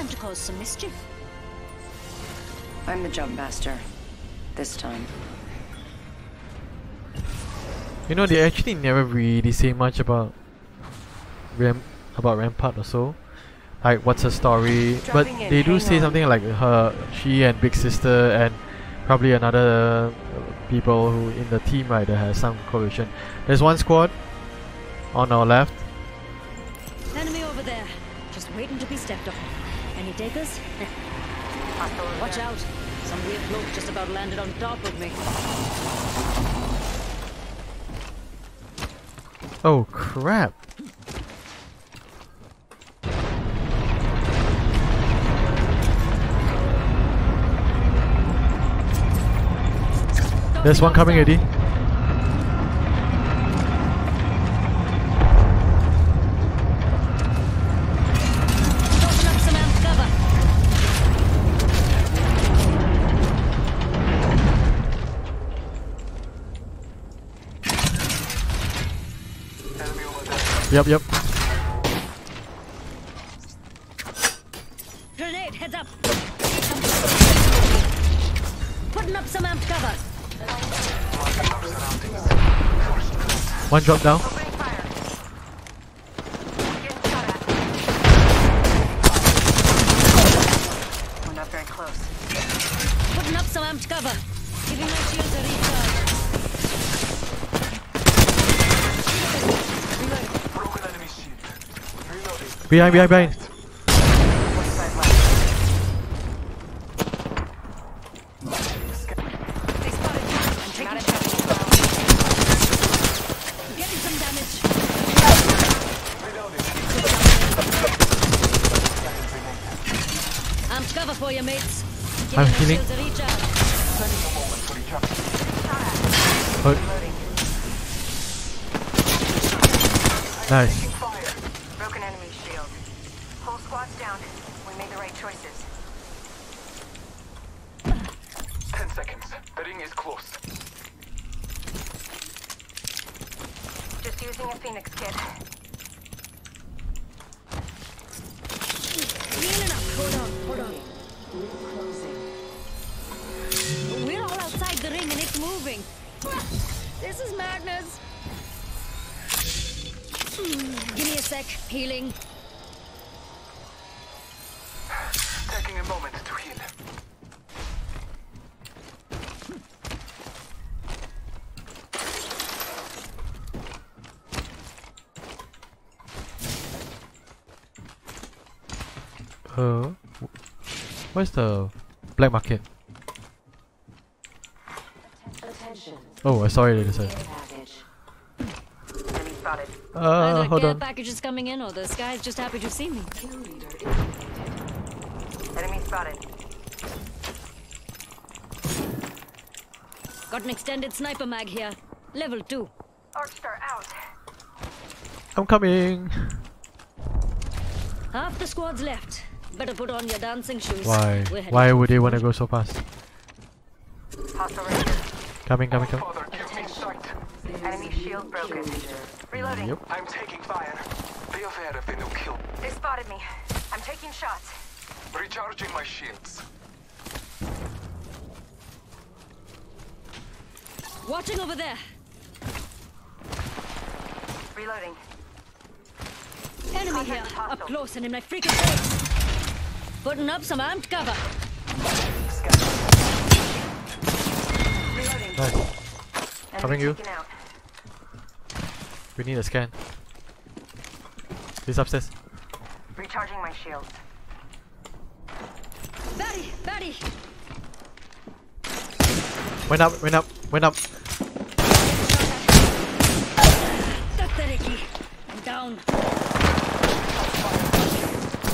Time to cause some mischief. I'm the jump master. This time. You know, they actually never really say much about Ram about Rampart or so. Like what's her story. But in, they do hang say on. something like her she and Big Sister and probably another uh, people who in the team right that has some coalition. There's one squad on our left. Enemy over there. Just waiting to be stepped on. Any takers? Watch out. Some weird bloke just about landed on top of me. Oh crap. There's one coming already. Open up some amp cover. Yep, yep. Grenade, heads up. Putting up some amp cover. One drop down. We're not very close. Putting up some amped cover. Giving my shields a recharge. Behind, behind, behind. One side left. They spotted me. I'm taking Not shots. a Getting some damage. Reloading. Amped cover for you, mates. I'm healing. shields a sec. Healing. Taking a moment to heal. Uh, where's the black market? Oh, I saw it. It said. Enemy spotted. Uh, Either hold on. package is coming in or the sky's just happy to see me. Enemy spotted. Got an extended sniper mag here. Level 2. Arcstar out. I'm coming. Half the squad's left. Better put on your dancing shoes. Why? Why would the they want to go so fast? Coming, coming, coming. Enemy shield broken. Reloading. Yep. I'm taking fire. Be aware of the new kill. They spotted me. I'm taking shots. Recharging my shields. Watching over there. Reloading. Enemy here. Contact Up hostile. close and in my freaking face. Putting up some amped cover. Reloading. Nice. Enemy Covering you. out. We need a scan. He's upstairs. Recharging my shields. Batty, Batty. Went up, went up, went up. Got the Ricky. I'm down.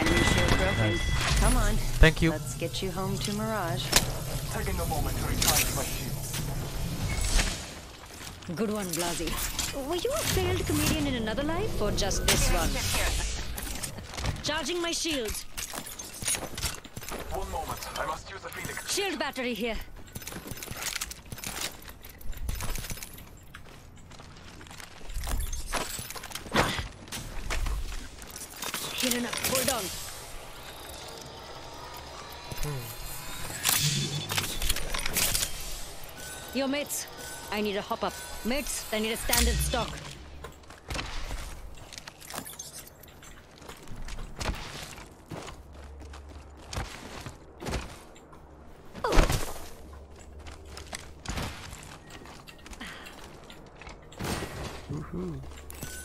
Enemy shield broken. Come on. Thank you. Let's get you home to Mirage. Taking a moment to recharge my shields. Good one, Blasey. Were you a failed comedian in another life or just this one? Charging my shield. One moment. I must use a phoenix. Shield battery here. Healing up. Hold on. Hmm. Your mates. I need a hop up. Mates, I need a standard stock.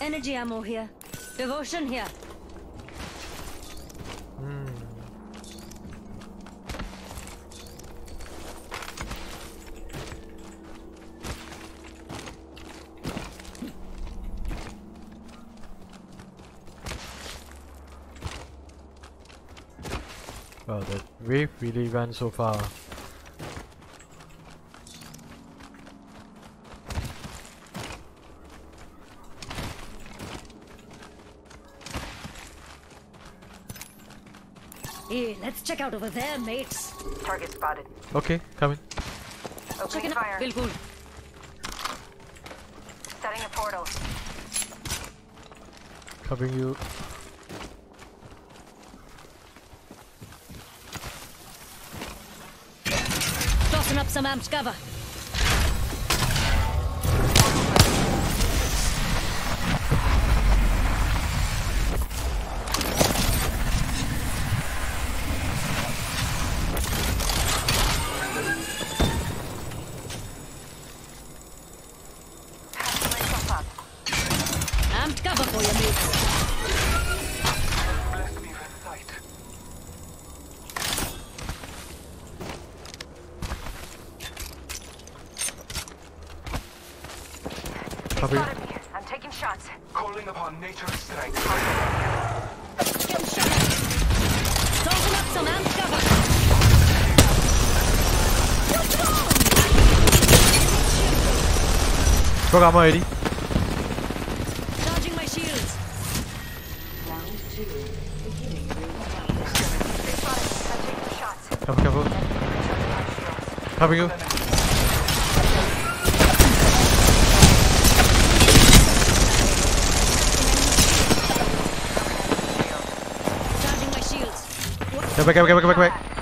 Energy ammo here. Devotion here. Hmm. Well, the wave really ran so far. Hey, let's check out over there, mates. Target spotted. Okay, coming. Opening Checking fire. Feel good. Setting a portal. Covering you. Tossing up some amped cover. Careful, careful. Covering you. Charging my shields. Get back, get back, get back, get back,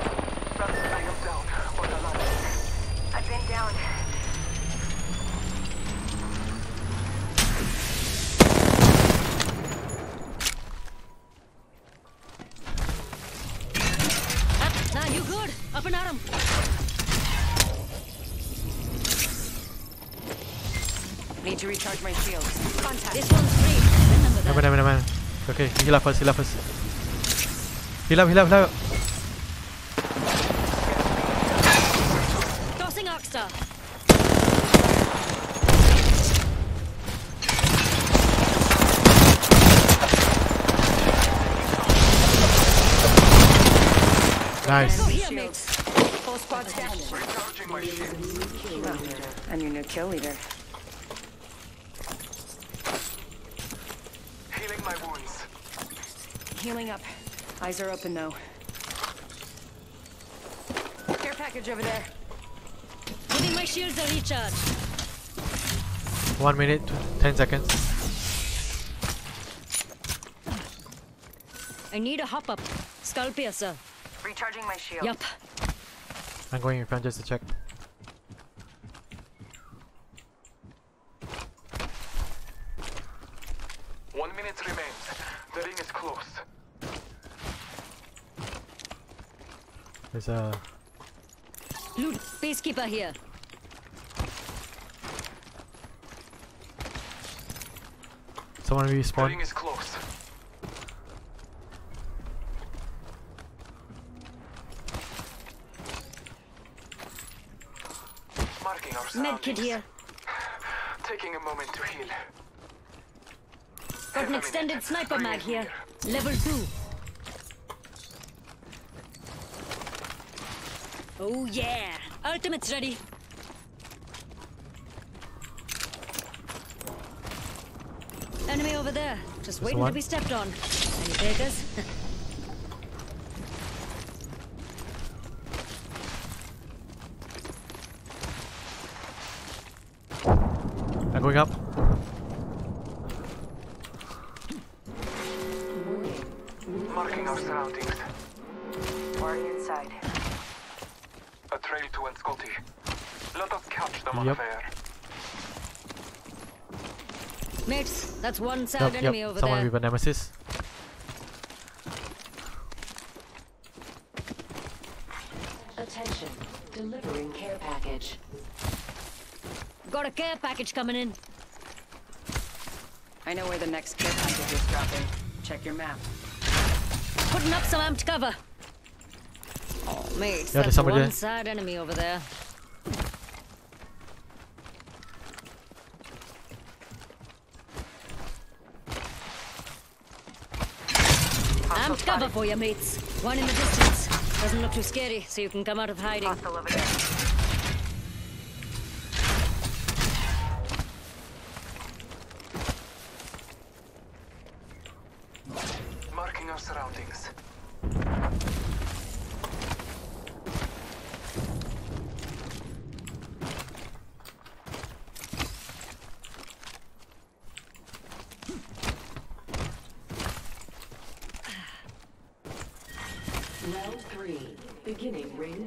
Okay, heal up first, heal up first. Heal up, heal up, heal up. Tossing Arcstar. Nice. Here, mates. Full squad down. Recharging my shields. I'm your new kill leader. Healing my wounds. Healing up. Eyes are open though. Care package over there. Giving my shields a recharge. One minute, ten seconds. I need a hop up. Skull piercer. Recharging my shield. Yup. I'm going in front just to check. One minute remains. The ring is close. There's a Loot. Peacekeeper here. someone The respawn. ring is close. Marking our Medkit here. Taking a moment to heal. Got an extended sniper mag is here. Level 2. Oh yeah! Ultimate's ready. Enemy over there. Just waiting to be stepped on. Any takers? I'm going up. Marking our surroundings. Already inside. A trail to and Scotty. Let us catch them Yep. unaware. Mates, that's one sad Yep, enemy yep. over Someone there. with a nemesis. Attention. Delivering care package. Got a care package coming in. I know where the next care package is dropping. Check your map. Putting up some amped cover. Oh, mates, Yeah, there's that's somebody one there. sad enemy over there. Hostile Amped cover for you, mates. One in the distance. Doesn't look too scary, so you can come out of hiding. Hostile over there. Marking our surroundings.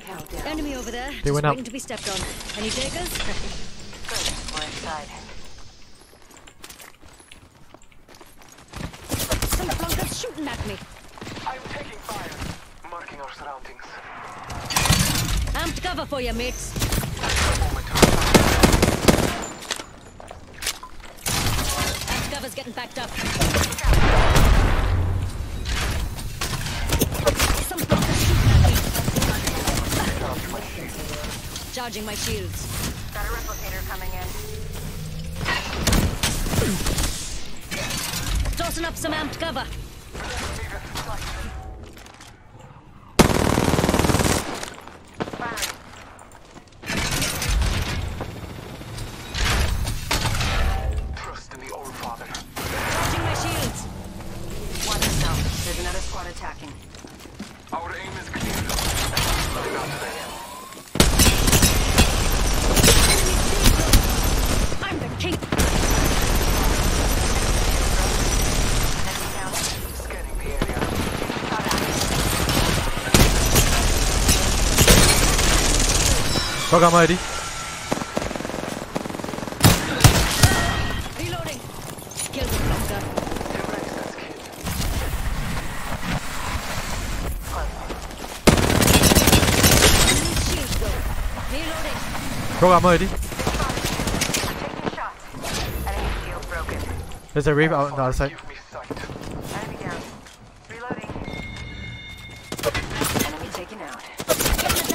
Countdown. Enemy over there. They just went up. waiting to be stepped on. Any takers? Good. We're inside. some flunkers shooting at me. I'm taking fire. Marking our surroundings. Amped cover for you, mates. Amped cover's getting backed up. Some my shield. Charging my shields. Got a replicator coming in. Tossing up some amped cover. Already. I'm taking shots. Enemy shield. There's a rave out oh, on the other side. Give me sight. Enemy down. Reloading. Enemy taken out.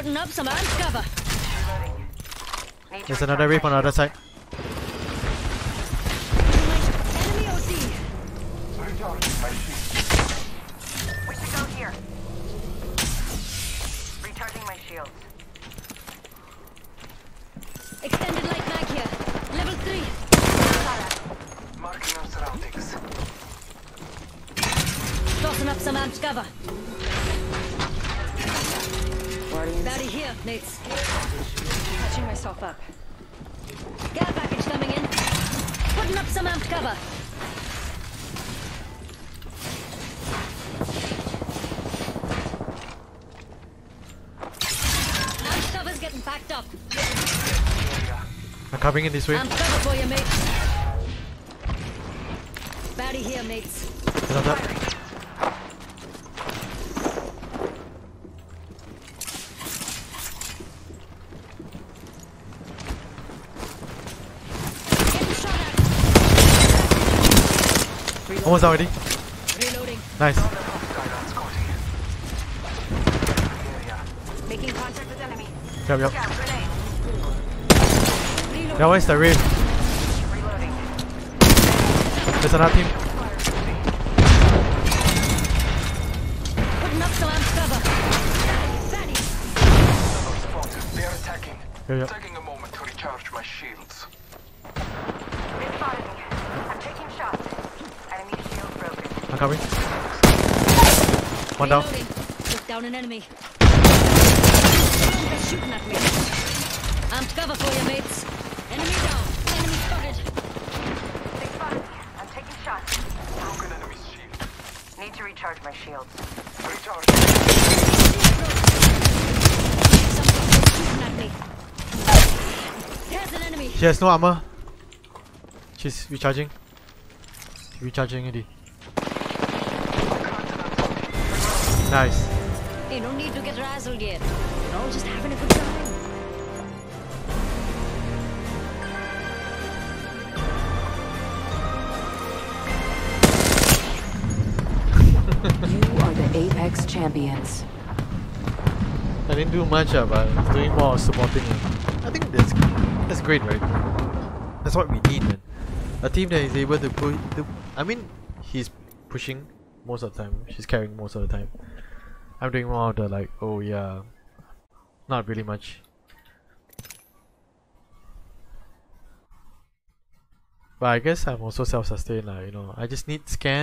Getting. Putting up some amped cover. Reloading. Need to There's another rave on the other side. Enemy OD. Recharging my shield. We should go here. Recharging my shields. Extended light mag here. Level 3. Marking our surroundings. Tossing up some amped cover. Guardians. Batty here, mates. Catching myself up. Care package coming in. Putting up some amped cover. Amped cover's getting packed up. I'm coming in this way. Amped cover for you, mates. Batty here, mates. Another. Almost out already. Reloading. Nice. Hostile on Scotty. Area. Making contact with enemy. Yep, yep. Yeah. Reloading. That one's the rave. Reloading. There's another team. Putting up some amped cover. Batty. Another spotted. They are attacking. Yep, yep. Taking a moment to recharge my shields. Coming. One down. Reloading. Took down an enemy. They're shooting at me. Amped cover for you, mates. Enemy down. Enemy spotted. They spotted me. I'm taking shots. Broken enemy's shield. Need to recharge my shields. Recharge. Someone's shooting at me. There's an enemy. She has no armor. She's recharging. Recharging already. Nice. Hey, no need to get razzled yet. We're all just having a good time. You are the Apex champions. I didn't do much, uh, but I was doing more supporting. uh. I think that's that's great, right? That's what we need, man. A team that is able to push. To, I mean, he's pushing most of the time. She's carrying most of the time. I'm doing more of the like, oh yeah, not really much. But I guess I'm also self-sustained, lah. You know, I just need scan.